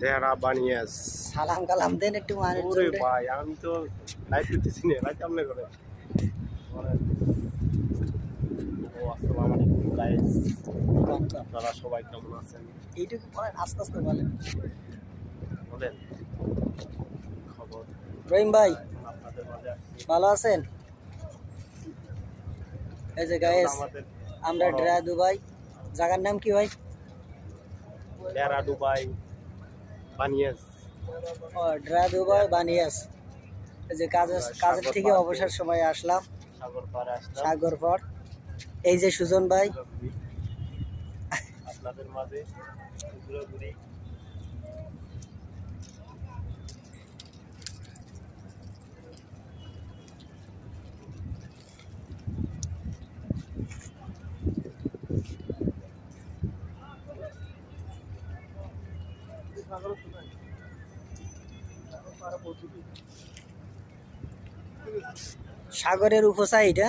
দেহরা বানিয়াস সালাম কালাম দেন একটু ওরে ভাই আমি তো লাইভ করতেছি না লাইভ কেমনে করে? ও আসসালামু আলাইকুম গাইস আপনারা সবাই কেমন আছেন? এইটুকু পড়েন আস্তে আস্তে বলেন। বলেন। খবর? রহিম ভাই আপনাদের ভালো আছেন? এই যে আমাদের আমরা ড্রা দুবাই। জায়গার নাম কি ভাই? দেহরা দুবাই। বানিয়াস ও ড্রা দুবাই বানিয়াস যে কাজের কাজের থেকে অবসর সময় আসলাম। সাগর পর এই যে সুজন ভাই। আপনাদের মাঝে ঘুরে সাগরের উপসাইডা এটা?